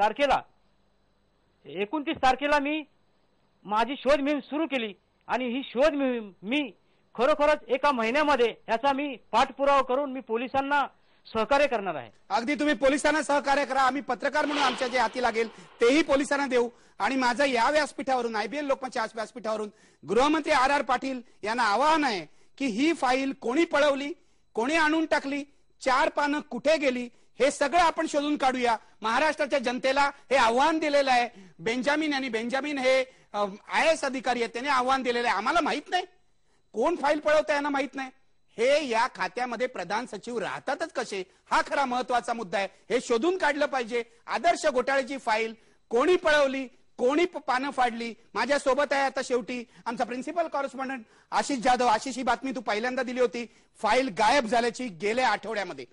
तारखेला. एकोणतीस तारखेला मी माझी शोध मोहीम सुरू केली आणि ही शोध मोहीम मी खरोखरच एका महिन्यामध्ये याचा मी पाठपुरावा करून मी पोलिसांना सहकार्य करणार आहे. अगदी तुम्ही पोलिसांना सहकार्य करा. आम्ही पत्रकार म्हणून आमच्या जे हाती लागेल तेही पोलिसांना देऊ. आणि माझं या व्यासपीठावरून आयबीएल लोकमतच्या आज व्यासपीठावरून गृहमंत्री आर आर पाटील यांना आवाहन आहे की ही फाईल कोणी पळवली कोणी आणून टाकली चार पानं कुठे गेली हे सगळं आपण शोधून काढूया. महाराष्ट्राच्या जनतेला हे आव्हान दिलेलं आहे. बेंजामिन आणि बेंजामिन हे आय एस अधिकारी आहेत त्यांनी आव्हान दिलेलं आहे. आम्हाला माहीत नाही. कोण फाईल पळवतं यांना माहीत नाही. हे या खात्यामध्ये प्रधान सचिव राहतातच कसे? हा खरा महत्त्वाचा मुद्दा आहे. हे शोधून काढलं पाहिजे. आदर्श घोटाळ्याची फाईल कोणी पळवली? कोणी पानं फाडली? माझ्या सोबत आहे आता शेवटी आमचा प्रिन्सिपल कॉरेस्पॉन्डंट आशिष जाधव. आशिष ही बातमी तू पहिल्यांदा दिली होती. फाईल गायब झाल्याची गेल्या आठवड्यामध्ये.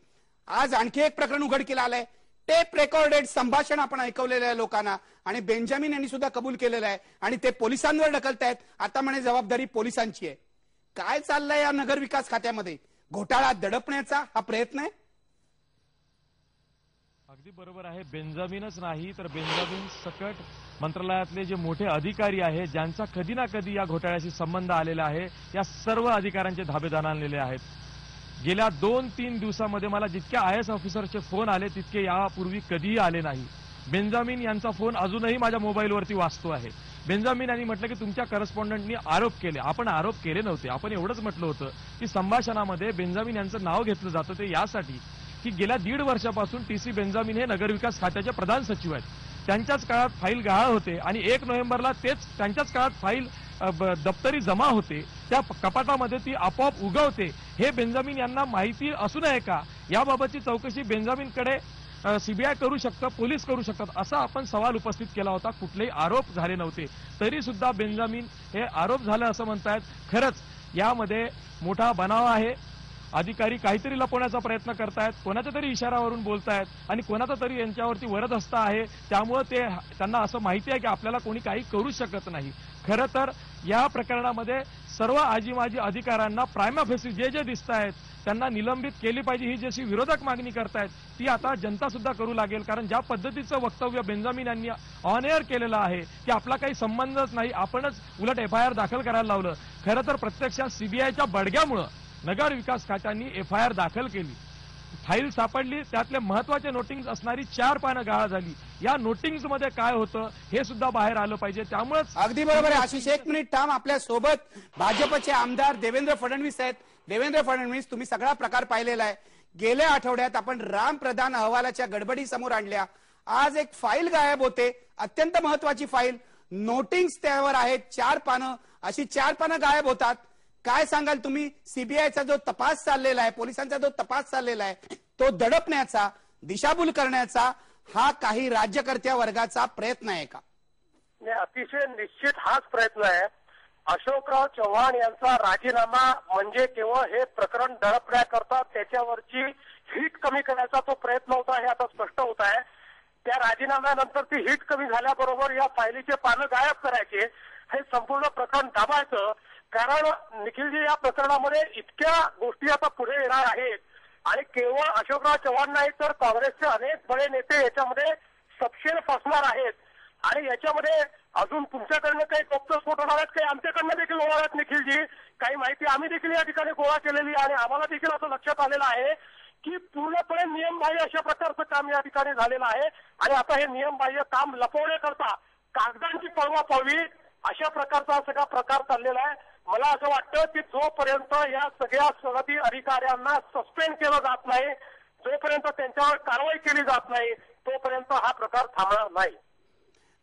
आज आणखी एक प्रकरण उघडकीला आलंय. टेप रेकॉर्डेड संभाषण आपण ऐकवलेलं आहे लोकांना आणि बेंजामिन यांनी सुद्धा कबूल केलेलं आहे आणि ते पोलिसांवर ढकलतायत. आता म्हणे जबाबदारी पोलिसांची आहे. काय चाललंय या नगर विकास खात्यामध्ये? घोटाळा दडपण्याचा हा प्रयत्न आहे? अगदी बरोबर आहे. बेंजामिनच नाही तर बेंजामिन सकट मंत्रालयातले जे मोठे अधिकारी आहेत ज्यांचा कधी ना कधी या घोटाळ्याशी संबंध आलेला आहे या सर्व अधिकाऱ्यांचे धाबे आणलेले आहेत. गेल्या दोन तीन दिवसामध्ये मला जितके आय एस ऑफिसरचे फोन आले तितके यापूर्वी कधीही आले नाही. बेंजामिन यांचा फोन अजूनही माझ्या मोबाईलवरती वाचतो आहे. बेंजामिन यांनी म्हटलं की तुमच्या करस्पॉन्डंटनी आरोप केले. आपण आरोप केले नव्हते. आपण एवढंच म्हटलं होतं की संभाषणामध्ये बेंजामिन यांचं नाव घेतलं जातं. ते यासाठी की गेल्या दीड वर्षापासून टी सी बेंजामिन हे नगरविकास खात्याचे प्रधान सचिव आहेत. त्यांच्याच काळात फाईल गहाळ होते आणि एक नोव्हेंबरला तेच त्यांच्याच काळात फाईल ब- दप्तरी जमा होते. त्या कपाटामध्ये ती आपोआप उगवते हे बेंजामिन यांना माहिती असू नये का? याबाबतची चौकशी बेंजामिनकडे सीबीआय करू शकतं पोलीस करू शकतात असा आपण सवाल उपस्थित केला होता. कुठलेही आरोप झाले नव्हते. तरी सुद्धा बेंजामिन हे आरोप झालं असं म्हणतायत. खरंच यामध्ये मोठा बनाव आहे. अधिकारी काहीतरी लपवण्याचा प्रयत्न करतायत कोणाच्या तरी इशारावरून बोलतायत आणि कोणाचा तरी यांच्यावरती वरदहस्ता आहे त्यामुळे ते त्यांना असं माहिती आहे की आपल्याला कोणी काही करू शकत नाही. खरं तर या प्रकरणामध्ये सर्व आजी माजी अधिकाऱ्यांना प्रायमाफेसी जे जे दिसत आहेत त्यांना निलंबित केली पाहिजे ही जशी विरोधक मागणी करतायत ती आता जनता सुद्धा करू लागेल कारण ज्या पद्धतीचं वक्तव्य बेंजामिन यांनी ऑन एअर केलेलं आहे की आपला काही संबंधच नाही आपणच उलट एफ आय आर दाखल करायला लावलं. खरं तर प्रत्यक्षात सीबीआयच्या बडग्यामुळं नगर विकास खात्यांनी एफ आय आर दाखल केली. फाईल सापडली त्यातले महत्त्वाचे नोटिंग असणारी चार पानं गाळा झाली. या नोटिंग्जमध्ये काय होतं हे सुद्धा बाहेर आलं पाहिजे. त्यामुळेच अगदी बरोबर आहे. आशिष एक मिनिट थांब. आपल्यासोबत भाजपचे आमदार देवेंद्र फडणवीस आहेत. देवेंद्र फडणवीस तुम्ही सगळा प्रकार पाहिलेला आहे. गेल्या आठवड्यात आपण राम प्रधान अहवालाच्या गडबडी समोर आणल्या. आज एक फाईल गायब होते. अत्यंत महत्वाची फाईल. नोटिंग्स त्यावर आहेत. चार पानं. अशी चार पानं गायब होतात. काय सांगाल तुम्ही? सीबीआयचा जो तपास चाललेला आहे पोलिसांचा जो तपास चाललेला आहे तो दडपण्याचा दिशाभूल करण्याचा हा काही राज्यकर्त्या वर्गाचा प्रयत्न आहे का? अतिशय निश्चित हाच प्रयत्न आहे. अशोकराव चव्हाण यांचा राजीनामा म्हणजे केवळ हे प्रकरण दडपण्याकरता त्याच्यावरची हिट कमी करण्याचा तो प्रयत्न होता हे आता स्पष्ट होत आहे. त्या राजीनाम्यानंतर ती हिट कमी झाल्याबरोबर या फायलीचे पानं गायब करायचे. हे संपूर्ण प्रकरण दाबायचं. कारण निखिलजी या प्रकरणामध्ये इतक्या गोष्टी आता पुढे येणार आहेत. आणि केवळ अशोकराव चव्हाण नाही तर काँग्रेसचे अनेक बडे नेते याच्यामध्ये सपशेल फसणार आहेत. आणि याच्यामध्ये अजून तुमच्याकडनं काही गप्पस्फोट होणार आहेत काही आमच्याकडनं देखील होणार आहेत निखिलजी? काही माहिती आम्ही देखील या ठिकाणी गोळा केलेली आहे आणि आम्हाला देखील असं लक्षात आलेलं आहे की पूर्णपणे नियमबाह्य अशा प्रकारचं काम या ठिकाणी झालेलं आहे. आणि आता हे नियमबाह्य काम लपवण्याकरता कागदांची पळवा पळवी अशा प्रकारचा सगळा प्रकार चाललेला आहे. मला असं वाटतं की जोपर्यंत या सगळ्या सनदी अधिकाऱ्यांना सस्पेंड केलं जात नाही जोपर्यंत त्यांच्यावर कारवाई केली जात नाही तोपर्यंत हा प्रकार थांबणार नाही.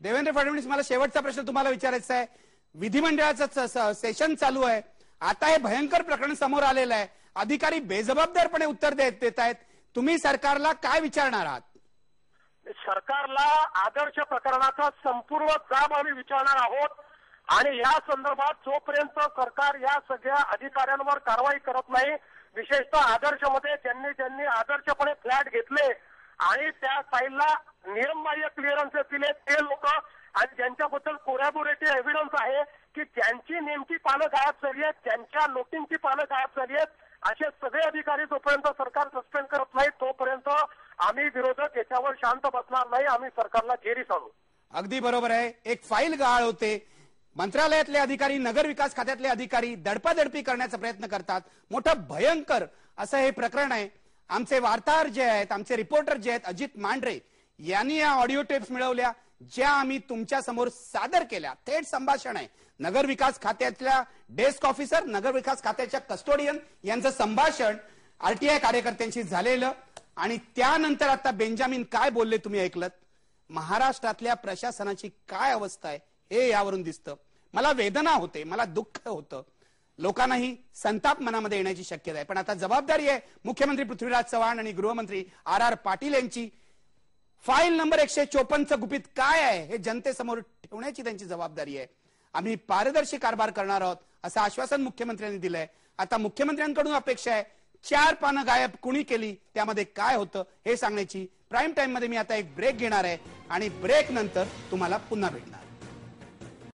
देवेंद्र फडणवीस मला शेवटचा प्रश्न तुम्हाला विचारायचा आहे. विधिमंडळाचं सेशन चालू आहे. आता हे भयंकर प्रकरण समोर आलेलं आहे. अधिकारी बेजबाबदारपणे उत्तर देत देत आहेत तुम्ही सरकारला काय विचारणार आहात? सरकारला आदर्श प्रकरणाचा संपूर्ण जाब आम्ही विचारणार आहोत. आणि या संदर्भात जोपर्यंत सरकार या सगळ्या अधिकाऱ्यांवर कारवाई करत नाही विशेषतः आदर्शमध्ये ज्यांनी ज्यांनी आदर्शपणे फ्लॅट घेतले आणि त्या साईडला नियमबाह्य क्लिअरन्स दिले ते लोक आणि ज्यांच्याबद्दल कोरॅबोरेटिव्ह एव्हिडन्स आहे की ज्यांची नेमकी पानं गायब झाली आहेत ज्यांच्या नोटिंगची पानं गायब झाली आहेत असे सगळे अधिकारी जोपर्यंत सरकार सस्पेंड करत नाही तोपर्यंत आम्ही विरोधक याच्यावर शांत बसणार नाही आम्ही सरकारला जेरीस सांगू अगदी बरोबर आहे. एक फाईल गाळ होते. मंत्रालयातले अधिकारी नगर विकास खात्यातले अधिकारी दडपादडपी करण्याचा प्रयत्न करतात. मोठं भयंकर असं हे प्रकरण आहे. आमचे वार्ताहर जे आहेत आमचे रिपोर्टर जे आहेत अजित मांढरे यांनी या ऑडिओ टेप्स मिळवल्या ज्या आम्ही तुमच्यासमोर सादर केल्या. थेट संभाषण आहे. नगर विकास खात्यातल्या डेस्क ऑफिसर नगर विकास खात्याच्या कस्टोडियन यांचं संभाषण आरटीआय कार्यकर्त्यांशी झालेलं आणि त्यानंतर आता बेंजामिन काय बोलले तुम्ही ऐकलत? महाराष्ट्रातल्या प्रशासनाची काय अवस्था आहे हे यावरून दिसतं. मला वेदना होते मला दुःख होतं. लोकांनाही संताप मनामध्ये येण्याची शक्यता आहे. पण आता जबाबदारी आहे मुख्यमंत्री पृथ्वीराज चव्हाण आणि गृहमंत्री आर आर पाटील यांची. फाईल नंबर एकशे चोपन्नचं गुपित काय आहे हे जनतेसमोर ठेवण्याची त्यांची जबाबदारी आहे. आम्ही पारदर्शी कारभार करणार आहोत असं आश्वासन मुख्यमंत्र्यांनी दिलंय. आता मुख्यमंत्र्यांकडून अपेक्षा आहे चार पानं गायब कुणी केली त्यामध्ये काय होतं हे सांगण्याची. प्राईम टाइममध्ये मी आता एक ब्रेक घेणार आहे आणि ब्रेक नंतर तुम्हाला पुन्हा भेटणार.